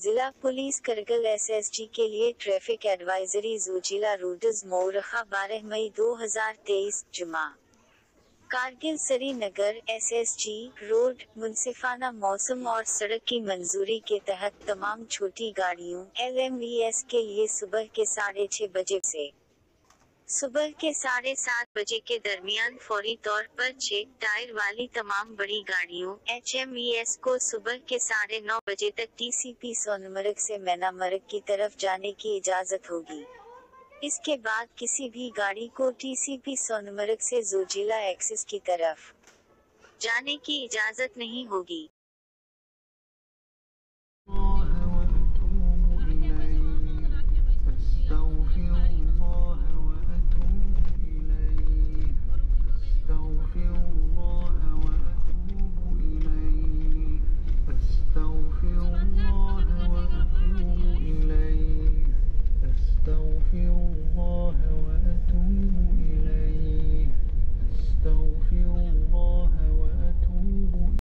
जिला police करगल SSG के लिए ट्रैफ़िक एडवाइजरी जोजिला रूडज मोरखा 12 मई 2023 जुमा। Kargil Srinagar S S G road, मुनसिफाना मौसम और सड़क की मंजूरी के तहत तमाम छोटी गाड़ियों एल एम वी एस के लिए सुबह के साढ़े छह बजे से सुबह के साढ़े सात बजे के दरमियान फौरी तौर पर छह टायर वाली तमाम बड़ी गाड़ियों एच को सुबह के साढ़े नौ बजे तक टीसीपी सोनमर्ग से मैनामर्ग की तरफ़ जाने की इजाज़त होगी। इसके बाद किसी भी गाड़ी को टीसीपी सोनमर्ग से जोजिला एक्सिस की तरफ़ जाने की इजाज़त नहीं होगी। film.